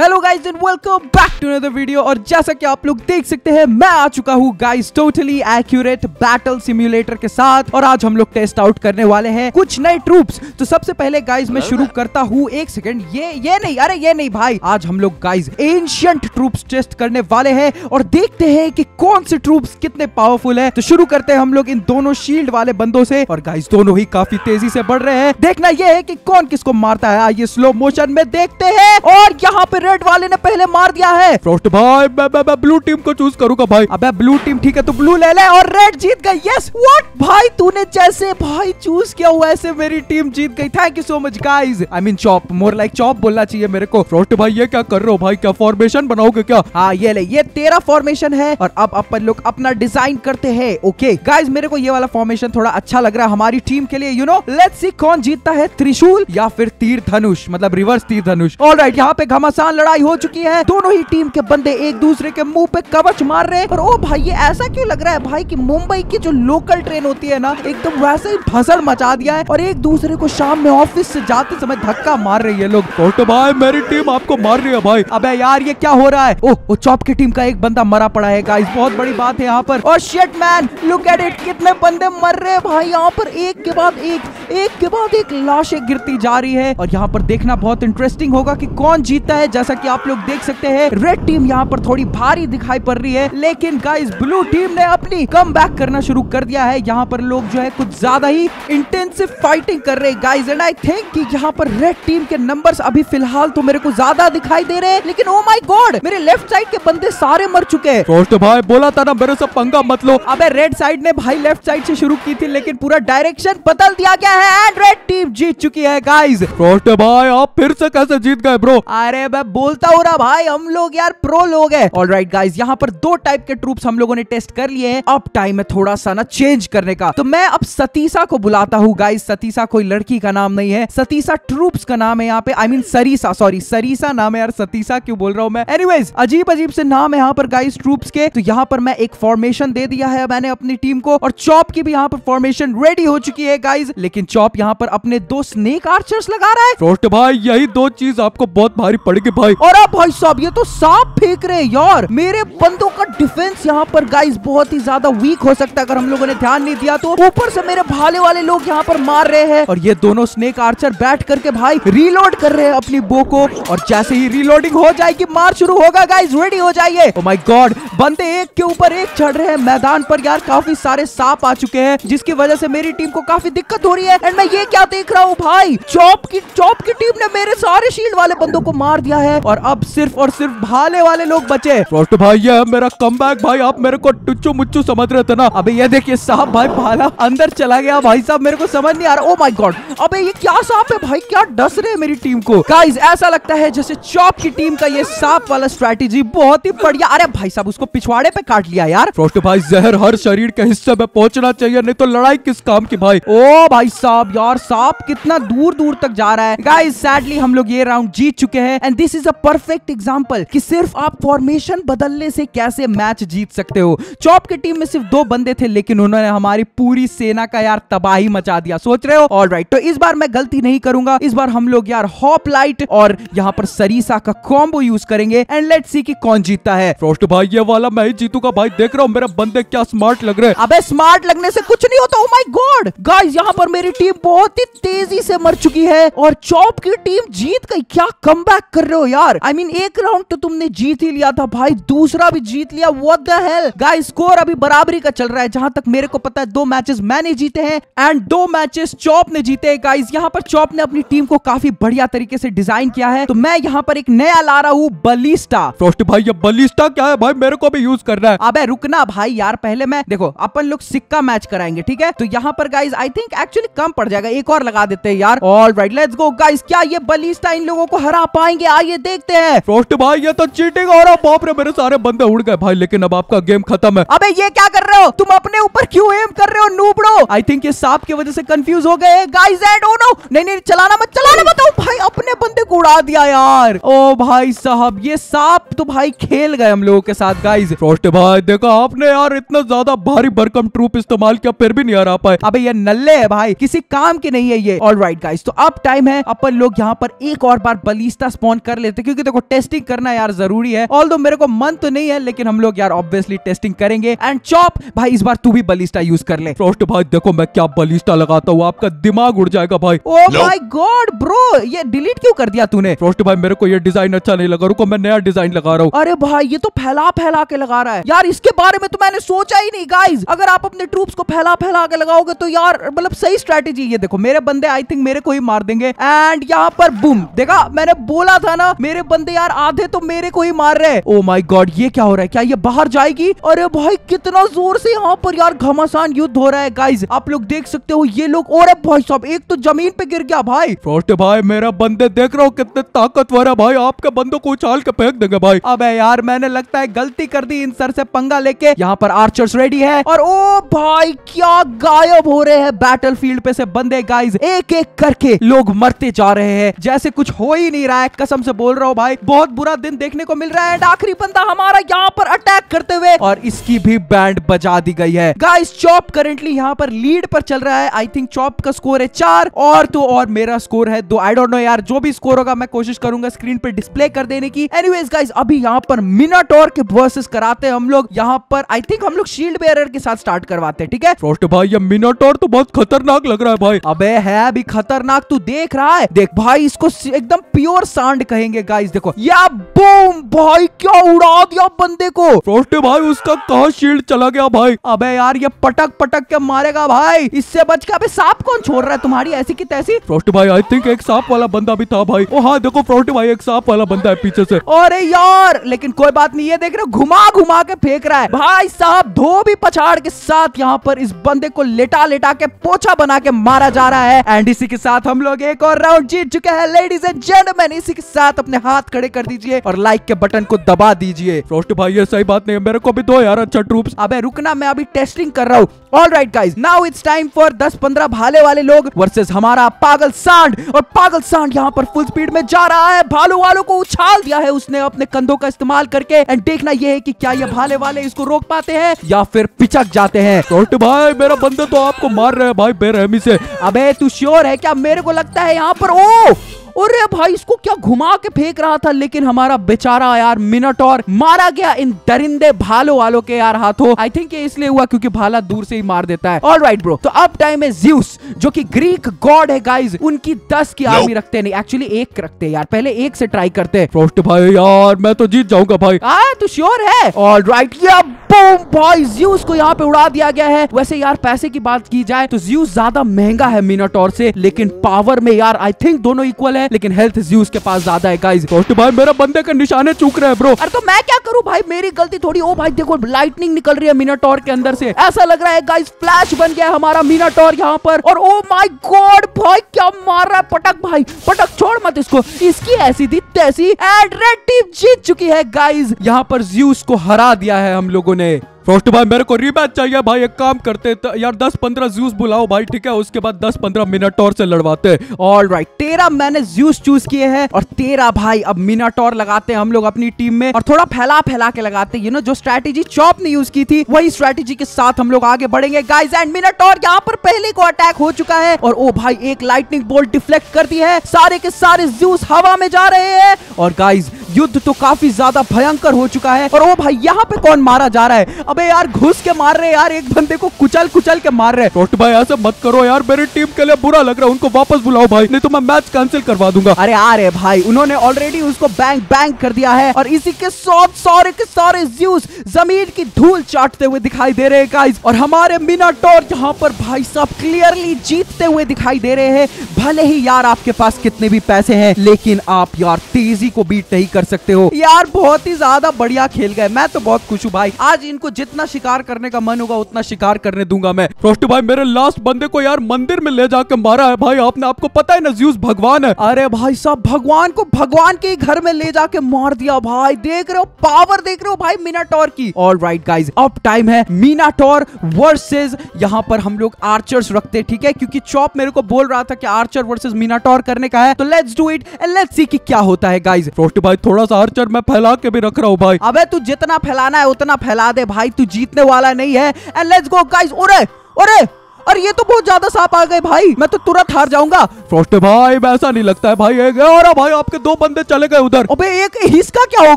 Hello guys and welcome back to another video और जैसा कि आप लोग देख सकते हैं मैं आ चुका हूँ guys totally accurate battle simulator के साथ। और आज हम लोग टेस्ट आउट करने वाले हैं कुछ नए ट्रूप्स तो सबसे पहले गाइस मैं शुरू करता हूँ। एक सेकंड ये ये नहीं अरे ये नहीं भाई। आज हम लोग गाइस एंशियंट ट्रूप्स टेस्ट करने वाले हैं और देखते हैं कि कौन से ट्रूप्स कितने पावरफुल है। तो शुरू करते हैं हम लोग इन दोनों शील्ड वाले बंदों से। और गाइस दोनों ही काफ़ी तेज़ी से बढ़ रहे हैं। देखना यह है की कौन किसको मारता है। आइए स्लो मोशन में देखते हैं। और यहाँ पे रेड वाले ने पहले मार दिया है। फ्रॉस्ट भाई मैं मैं मैं ब्लू टीम को चूज़ करूँगा भाई। अबे ब्लू टीम ठीक है तो ब्लू ले ले और रेड जीत गई। यस व्हाट भाई तूने जैसे भाई चूज़ किया हुआ ऐसे मेरी टीम जीत गई। Thank you so much guys I mean Chop more like Chop बोलना चाहिए मेरे को। फ्रॉस्ट भाई ये क्या कर रहे हो भाई? क्या फॉर्मेशन बनाओगे क्या? हाँ ये ले ये तेरा फॉर्मेशन है और अब अपन लोग अपना डिज़ाइन करते हैं ओके गाइस मेरे को ये वाला फॉर्मेशन थोड़ा अच्छा लग रहा है हमारी टीम के लिए यू नो लेट्स सी कौन जीतता है त्रिशूल या फिर तीर धनुष मतलब रिवर्स तीर धनुष। ऑलराइट यहाँ पे घमासान लड़ाई हो चुकी है। दोनों ही टीम के बंदे एक दूसरे के मुँह पे कवच मार रहे हैं। और ओ भाई ये ऐसा क्यों लग रहा है भाई कि मुंबई की जो लोकल ट्रेन होती है ना एकदम वैसे ही भसड़ मचा दिया है और एक दूसरे को शाम में ऑफ़िस से जाते समय धक्का मार रही है लोग। फ्रॉस्ट भाई मेरी टीम आपको मार रही है भाई। अबे यार ये क्या हो रहा है? ओह वो चॉप की टीम का एक बंदा मरा पड़ा है गाइस बहुत बड़ी बात है यहाँ पर। और shit man look at it कितने बंदे मर रहे हैं भाई यहाँ पर। एक के बाद एक एक के बाद एक लाशें गिरती जा रही है। और यहाँ पर देखना बहुत इंटरेस्टिंग होगा कि कौन जीतता है जैसा कि आप लोग देख सकते हैं रेड टीम यहाँ पर थोड़ी भारी दिखाई पड़ रही है लेकिन गाइस ब्लू टीम ने अपनी कम करना शुरू कर दिया है। यहाँ पर लोग जो है कुछ ज़्यादा ही इंटेंसिव फाइटिंग कर रहे गाइस एंड आई थिंक कि यहाँ पर रेड टीम के नंबर्स अभी फ़िलहाल तो मेरे को ज़्यादा दिखाई दे रहे हैं लेकिन ओ माय गॉड मेरे लेफ़्ट साइड के बंदे सारे मर चुके हैं। भाई बोला था ना मेरे से पंगा मत लो। अबे रेड साइड ने भाई लेफ़्ट साइड से शुरू की थी लेकिन पूरा डायरेक्शन बदल दिया गया है एंड रेड टीम जीत चुकी है गाइस भाई आप फिर से कैसे जीत गए ब्रो अरे मैं बोलता हो रहा, भाई, हम लोग यार प्रो लोग है. ऑल राइट गाइज़ यहाँ पर दो टाइप के ट्रूप हम लोगों ने टेस्ट कर लिए हैं। अब टाइम है थोड़ा सा ना चेंज करने का। तो मैं अब सतीसा को बुलाता हूँ गाइज़ सतीसा कोई लड़की का नाम नहीं है। सतीसा ट्रूप्स का नाम है यहाँ पे। आई मीन सरीसा सॉरी सरीसा नाम है यार। सतीसा क्यों बोल रहा हूँ मैं? एनीवेज अजीब अजीब से नाम है यहाँ पर गाइज़ ट्रूप्स के। तो यहाँ पर मैं एक फॉर्मेशन दे दिया है मैंने अपनी टीम को। और चॉप की भी यहाँ पर फॉर्मेशन रेडी हो चुकी है गाइज़ लेकिन चॉप यहाँ पर अपने दो स्नेक आर्चर्स लगा रहा है। भाई, यही दो चीज़ आपको बहुत भारी पड़ेगी। भाई। और भाई साहब, ये तो सांप फेंक रहे यार। मेरे बंदों का डिफेंस यहाँ पर गाइस बहुत ही ज़्यादा वीक हो सकता है, अगर हम लोगों ने ध्यान नहीं दिया तो। ऊपर से मेरे भाले वाले लोग यहाँ पर मार रहे हैं। और ये दोनों स्नेक आर्चर बैठ करके भाई रिलोड कर रहे हैं अपनी बो को। और जैसे ही रिलोडिंग हो जाएगी, मार शुरू होगा गाइज़ रेडी हो जाइए। ओ माई गॉड बंदे एक के ऊपर एक चढ़ रहे हैं। मैदान पर यार काफ़ी सारे सांप आ चुके हैं जिसकी वजह से मेरी टीम को काफ़ी दिक्कत हो रही है। एंड मैं ये क्या देख रहा हूँ भाई? चौप की चौप की टीम ने मेरे सारे शील्ड वाले बंदों को मार दिया है। और अब सिर्फ़ और सिर्फ़ भाले वाले लोग बचे। फ्रॉस्ट भाई ये मेरा कमबैक भाई। आप मेरे को टुच्चू मुच्चू समझ रहे थे ना? अभी ये देखिए सांप भाई भाला अंदर चला गया। भाई साहब मेरे को समझ नहीं आ रहा। ओ माय गॉड अबे ये क्या सांप है भाई? क्या डस रहे हैं मेरी टीम को? गाइस ऐसा लगता है जैसे चॉप की टीम का ये सांप वाला स्ट्रेटेजी बहुत ही बढ़िया। अरे भाई साहब उसको पिछवाड़े पे काट लिया यार। फ्रॉस्ट भाई जहर हर शरीर के हिस्से में पहुँचना चाहिए नहीं तो लड़ाई किस काम की भाई? ओ भाई साहब यार सांप कितना दूर दूर तक जा रहा है। गाइस सैडली हम लोग ये राउंड जीत चुके हैं and this is a perfect example कि सिर्फ़ आप फॉर्मेशन बदलने से कैसे मैच जीत सकते हो। चॉप की टीम में सिर्फ़ दो बंदे थे लेकिन उन्होंने हमारी पूरी सेना का यार तबाही मचा दिया। सोच रहे हो? ऑल राइट तो इस बार मैं गलती नहीं करूँगा। इस बार हम लोग यार हॉप लाइट और यहाँ पर सरीसा का कॉम्बो यूज़ करेंगे एंड लेट सी की कौन जीतता है। फ्रॉस्ट भाई ये वाला मैं ही जीतूँगा भाई। देख रहा हूँ मेरे बंदे क्या स्मार्ट लग रहे हैं। अबे स्मार्ट लगने से कुछ नहीं होता। ओ माय गॉड गाइस यहाँ पर मेरी टीम बहुत ही तेज़ी से मर चुकी है और चॉप की टीम जीत गई। क्या कम कर रहे हो यार? आई I मीन mean, एक राउंड तो तुमने जीत ही लिया था भाई। दूसरा भी जीत लिया। What the hell guys score अभी बराबरी का चल रहा है। जहाँ तक मेरे को पता है दो मैचेस मैंने जीते हैं एंड दो मैचेस चौप ने जीते हैं। गाइस यहाँ पर चौप ने अपनी टीम को काफ़ी बढ़िया तरीके से डिज़ाइन किया है। तो मैं यहाँ पर एक नया ला रहा हूँ बलिस्टा फ्रॉस्ट भाई ये बलिस्टा क्या है? भाई मेरे को भी यूज़ करना है। अबे रुकना भाई यार पहले मैं देखो अपन लोग सिक्का मैच कराएँगे ठीक है? तो यहाँ पर गाइस आई थिंक एक्चुअली कम पड़ जाएगा। एक और लगा देते हैं यार। All right let's go guys क्या ये बलिस्टा इन लोगों को हरा पाएँगे? आइए देखते हैं। फ्रॉस्ट भाई ये तो चीटिंग हो रहा बाप रे मेरे सारे बंदे उड़ गए भाई लेकिन अब आपका गेम खत्म है। अबे ये क्या कर रहे हो? तुम अपने ऊपर क्यों एम कर रहे हो नूबड़ो आई थिंक ये सांप की वजह से कंफ्यूज हो गए। गाइस एंड ओ नो नहीं नहीं चलाना मत चलाना मत। ओ भाई अपने बंदे को उड़ा दिया यार। ओ भाई साहब ये सांप तो भाई खेल गए हम लोगों के साथ गाइज़ फ्रोस्ट भाई देखा आपने यार इतना ज़्यादा भारी भरकम ट्रूप इस्तेमाल किया फिर भी नहीं आ पाए। अबे ये नल्ले है भाई किसी काम के नहीं है ये। ऑल राइट गाइस तो अब टाइम है अपन लोग यहाँ पर एक और बार बलिस्ता स्पॉन कर लेते क्योंकि देखो टेस्टिंग करना यार ज़रूरी है। ऑल मेरे को मन तो नहीं है लेकिन हम लोग यार ऑब्वियसली टेस्टिंग करेंगे। एंड चॉप भाई इस बार तू भी बलिस्टा यूज़ कर ले। फ्रोस्ट भाई देखो मैं क्या बलिस्टा लगाता हूँ आपका दिमाग उड़ जाएगा भाई। ओ माय गॉड ब्रो ये डिलीट क्यों कर दिया तूने? फ्रोस्ट भाई मेरे को ये डिज़ाइन अच्छा नहीं लगा रुको मैं नया डिज़ाइन लगा रहा हूँ। अरे भाई ये तो फैला फैला के लगा रहा है। यार, इसके बारे में तो मैंने सोचा ही नहीं गाइज़ अगर आप अपने ट्रूप्स को फैला फैला के लगाओगे तो यार मतलब सही स्ट्रेटेजी ये देखो। मेरे बंदे आई थिंक मेरे को ही मार देंगे। एंड यहाँ पर बूम देखा, मैंने बोला था ना, मेरे बंदे यार आधे तो मेरे को ही मार रहे ओ माय गॉड ये क्या हो रहा है? क्या ये बाहर जाएगी? अरे भाई, कितना ज़ोर से यहाँ पर यार घमासान युद्ध हो रहा है गाइज़ आप लोग देख सकते हो, ये लोग और भाई साहब, एक तो ज़मीन पे गिर गया भाई। फ्रोस्ट भाई, मेरा बंदे देख रहा हूँ, कितने ताकतवर है भाई। आपके बंदों को उछाल के फेंक देंगे भाई। अब यार, मैंने लगता है गलती कर दी, इन सर से पंगा लेके। यहाँ पर आर्चर्स रेडी है। और ओ भाई, क्या गायब हो रहे हैं बैटल फ़ील्ड पे से बंदे गाइज़ एक एक करके लोग मरते जा रहे हैं। जैसे कुछ हो ही नहीं रहा है। कसम से बोल रहा हूँ भाई, बहुत बुरा दिन देखने को मिल रहा है। आखिरी बंदा हमारा यहाँ पर अटैक करते हुए। और इसकी भी बैंड बजा दी गई है। गाइस चॉप करेंटली यहाँ पर लीड पर चल रहा है। आई थिंक चॉप का स्कोर है चार। और तो और मेरा स्कोर है दो। आई डोंट नो यार, जो भी स्कोर होगा, मैं कोशिश करूँगा स्क्रीन पर डिस्प्ले कर देने की। एनीवेज गाइस अभी यहाँ पर मिनाटोर के वर्सेस कराते हैं हम लोग यहाँ पर आई थिंक हम लोग शील्ड बेयर के साथ स्टार्ट करवाते हैं ठीक है? फ्रोस्ट भाई ये मिनाटोर तो बहुत खतरनाक लग रहा है भाई। अबे है अभी खतरनाक तू देख रहा है? देख भाई इसको एकदम प्योर सांड कहेंगे गाइस देखो। या बूम भाई क्या उड़ा दिया बंदे को? फ्रोस्ट भाई उसका कहा शील्ड चला गया भाई? अबे यार ये पटक पटक के मारेगा भाई। इससे बच के अबे सांप कौन छोड़ रहा है तुम्हारी ऐसी की तैसी? फ्रोस्ट भाई आई थिंक एक सांप वाला बंदा भी था भाई। ओ हाँ देखो फ्रोस्ट भाई एक सांप वाला बंदा है पीछे से। अरे यार लेकिन कोई बात नहीं ये देख रहे हो घुमा घुमा के फेंक रहा है। भाई साहब, धोबी पछाड़ के साथ यहाँ पर इस बंदे को लेटा लेटा के पोछा बना के मारा जा रहा है। एंड इसी के साथ हम लोग एक और राउंड जीत चुके हैं। लेडीज़ एंड जेंटलमैन इसी के साथ अपने हाथ खड़े कर दीजिए और लाइक के बटन को दबा दीजिए। फ्रोस्ट भाई, ये सही बात नहीं है। मेरे को भी दो यार अच्छा ट्रूप्स अबे रुकना, मैं अभी टेस्टिंग कर रहा हूँ। All right guys now it's time for 10-15 भाले वाले लोग वर्सेज हमारा पागल सांड। और पागल सांड यहाँ पर फुल स्पीड में जा रहा है। भालू वालों को उछाल दिया है उसने अपने कंधों का इस्तेमाल करके। एंड देखना यह कि क्या ये भाले वाले इसको रोक पाते हैं या फिर पिचक जाते हैं? छोटे भाई, मेरा बंदे तो आपको मार रहे हैं भाई बेरहमी से। अबे, तू श्योर है क्या? मेरे को लगता है यहाँ पर, ओ! अरे भाई इसको क्या घुमा के फेंक रहा था? लेकिन हमारा बेचारा यार मिनटोर मारा गया इन दरिंदे भालो वालों के यार हाथों। आई थिंक ये इसलिए हुआ क्योंकि भाला दूर से ही मार देता है। ऑल राइट ब्रो तो अब टाइम है ज्यूस जो कि ग्रीक गॉड है गाइज़ उनकी दस की आर्मी रखते नहीं एक्चुअली एक रखते यार। पहले एक से ट्राई करते हैं। फ्रोस्ट भाई यार मैं तो जीत जाऊँगा भाई। आ तू श्योर है? ऑल राइट या बूम ज्यूस को यहाँ पे उड़ा दिया गया है। वैसे यार पैसे की बात की जाए तो ज्यूस ज़्यादा महँगा है मिनटोर से लेकिन पावर में यार आई थिंक दोनों इक्वल है लेकिन हेल्थ ज्यूस के पास ज़्यादा है गाइज़ फ्रोस्ट भाई मेरा बंदे के निशाने चूक रहे हैं ब्रो अरे तो मैं क्या करूँ भाई? मेरी गलती थोड़ी ओ भाई देखो लाइटनिंग निकल रही है मिनाटोर के अंदर से। ऐसा लग रहा है गाइस फ्लैश बन गया हमारा मिनाटोर यहाँ पर। और ओ माई गॉड भाई क्या मार रहा है पटक भाई? पटक छोड़ मत इसको। इसकी ऐसी थी तैसी एंड रेड टीम जीत चुकी है गाइज़ यहाँ पर ज्यूस को हरा दिया है हम लोगों ने। फ्रोस्ट भाई, मेरे को रीमैच चाहिए भाई, एक काम करते तो यार 10-15 ज्यूस बुलाओ भाई, ठीक है? उसके बाद 10-15 मिनटोर से लड़वाते। ऑल राइट तेरह मैंने ज्यूस चूज़ किए हैं और तेरह भाई अब मिनाटोर लगाते हैं हम लोग अपनी टीम में और थोड़ा फैला फैला के लगाते हैं। यू नो जो स्ट्रेटेजी चॉप ने यूज़ की थी, वही स्ट्रेटेजी के साथ हम लोग आगे बढ़ेंगे। गाइस एंड मिनाटोर यहाँ पर पहले को अटैक हो चुका है और ओ भाई, एक लाइटनिंग बोल्ट डिफ्लेक्ट कर दी है। सारे के सारे ज्यूस हवा में जा रहे हैं। और गाइस युद्ध तो काफ़ी ज़्यादा भयंकर हो चुका है। और ओ भाई यहाँ पे कौन मारा जा रहा है? अबे यार घुस के मार रहे यार एक बंदे को कुचल कुचल के मार रहे फ्रोस्ट भाई ऐसे मत करो यार मेरी टीम के लिए बुरा लग रहा है उनको वापस बुलाओ भाई नहीं तो मैं मैच कैंसिल करवा दूँगा। अरे आ रहे भाई उन्होंने ऑलरेडी उसको बैंक बैंक कर दिया है और इसी के साथ सारे के सारे ज्यूस ज़मीन की धूल चाटते हुए दिखाई दे रहे हैं गाइस और हमारे मिनाटोर यहाँ पर भाई साहब क्लियरली जीतते हुए दिखाई दे रहे हैं। भले ही यार आपके पास कितने भी पैसे हैं लेकिन आप यार तेज़ी को बीट नहीं कर सकते हो। यार बहुत ही ज़्यादा बढ़िया खेल गए। मैं तो बहुत खुश हूँ भाई। आज इनको जितना शिकार करने का मन होगा उतना शिकार करने दूँगा मैं। फ्रोस्ट भाई मेरे लास्ट बंदे को यार मंदिर में ले जाके मारा है भाई। आपने आपको पता है ना ज्यूस भगवान है। अरे भाई साहब भगवान को भगवान के घर में ले जाके मार दिया भाई। देख रहे हो पावर देख रहे हो भाई मीनाटोर की। ऑल राइट गाइज़ अब टाइम है मीनाटोर वर्सेस यहाँ पर हम लोग आर्चर्स रखते ठीक है? क्योंकि चॉप मेरे को बोल रहा था कि आर्चर वर्सेस मीनाटोर करने का है। तो let's do it and let's see कि क्या होता है गाइज़ फ्रोस्ट भाई थोड़ा सा आर्चर मैं फैला के भी रख रहा हूँ, भाई। अबे, तू जितना फैलाना है, उतना फैला दे, भाई। तू जीतने वाला नहीं है। एंड लेट्स गो गाइस ओरे! अरे ये तो बहुत ज़्यादा सांप आ गए भाई। मैं तो तुरंत हार जाऊँगा। फ्रॉस्टी भाई वैसा नहीं लगता है भाई एक और भाई आपके दो बंदे चले गए उधर। अबे एक इसका क्या हो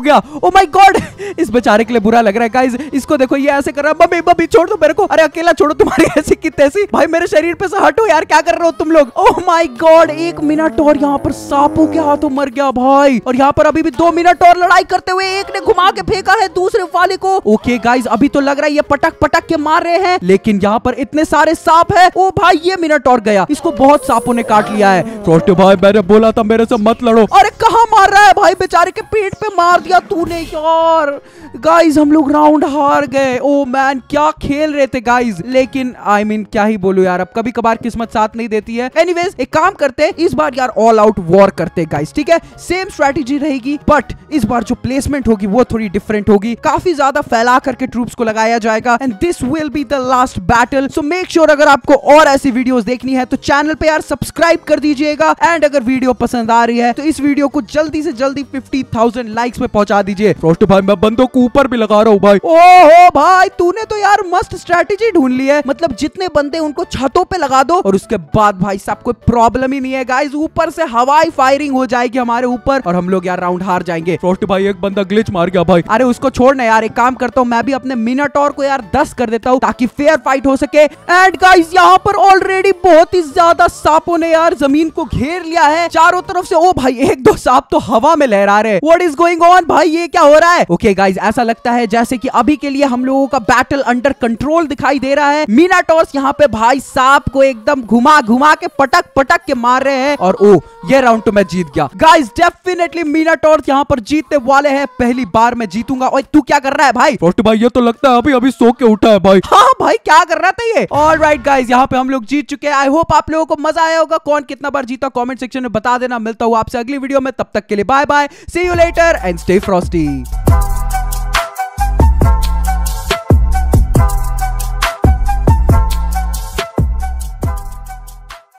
गया? ओ माय गॉड इस बेचारे के लिए बुरा लग रहा है गाइस इसको देखो ये ऐसे कर रहा है। मम्मी मम्मी छोड़ दो मेरे को। अरे अकेला छोड़ो तुम्हारी ऐसी की तैसी। भाई मेरे शरीर पे से हटो यार क्या कर रहे हो तुम लोग? ओह माय गॉड एक मिनट और यहाँ पर सांपों के हाथों मर गया भाई। और यहाँ पर अभी भी दो मिनट और लड़ाई करते हुए एक ने घुमा के फेंका है दूसरे वाले को। ओके गाइज़ अभी तो लग रहा है ये पटक पटक के मार रहे हैं लेकिन यहाँ पर इतने सारे सांप है। ओ भाई ये मिनट और गया। इसको बहुत सांपों ने काट लिया है। फ्रॉस्टी भाई मैंने बोला था मेरे से मत लड़ो। अरे कहा मार रहा है भाई? बेचारे के पेट पे मार दिया तूने यार। गाइस हम लोग राउंड हार गए। ओ मैन क्या खेल रहे थे गाइस लेकिन आई I मीन mean, क्या ही बोलू यार अब कभी कभार किस्मत साथ नहीं देती है। एनीवेज एक काम करते इस बार यार ऑल आउट वॉर करते गाइस ठीक है? सेम स्ट्रेटेजी रहेगी बट इस बार जो प्लेसमेंट होगी वो थोड़ी डिफरेंट होगी। काफ़ी ज़्यादा फैला करके ट्रूप्स को लगाया जाएगा and this will be the last battle so make sure अगर आपको और ऐसी वीडियोस देखनी है तो चैनल पे यार सब्सक्राइब कर दीजिएगा। एंड अगर वीडियो पसंद आ रही है तो इस वीडियो को जल्दी से जल्दी फिफ्टी थाउज़ेंड लाइक्स पे पहुँचा दीजिए। फ्रॉस्टी भाई मैं बंदों को ऊपर भी लगा रहा हूँ भाई। ओहो भाई तूने तो यार मस्त स्ट्रेटेजी ढूंढ ली है। मतलब जितने बंदे उनको छतों पे लगा दो और उसके बाद भाई साहब कोई प्रॉब्लम ही नहीं है। गाइस ऊपर से हवाई फायरिंग हो जाएगी हमारे ऊपर और हम लोग यार राउंड हार जाएँगे। फ्रॉस्टी भाई एक बंदा ग्लिच मार गया भाई। अरे उसको छोड़ना यार एक काम करता हूँ मैं भी अपने मिनटोर को यार दस कर देता हूँ ताकि फेयर फाइट हो सके। एंड गाइस यहाँ पर ऑलरेडी बहुत ही ज़्यादा सांपों ने यार ज़मीन को घेर लिया है। चारों तरफ़ से ओ भाई एक दो सांप तो हवा में लहरा रहे व्हाट इज़ गोइंग ऑन भाई ये क्या हो रहा है? ओके okay, गाइस ऐसा लगता है जैसे कि अभी के लिए हम लोगों का बैटल अंडर कंट्रोल दिखाई दे रहा है। मीना टॉस यहाँ पे भाई सांप को एकदम घुमा घुमा के पटक पटक के मार रहे हैं। और ओ ये राउंड तो मैं जीत गया। गाइज़ डेफिनेटली मीना टॉर्च यहाँ पर जीतने वाले हैं। पहली बार मैं जीतूँगा। और तू क्या कर रहा है भाई? भाई ये तो लगता है अभी अभी सो के उठा है भाई। हाँ भाई क्या कर रहा था ये? ऑल राइट गाइज़ यहाँ पे हम लोग जीत चुके हैं। आई होप आप लोगों को मज़ा आया होगा। कौन कितना बार जीता कॉमेंट सेक्शन में बता देना। मिलता हूँ आपसे अगली वीडियो में। तब तक के लिए bye bye see you later and stay frosty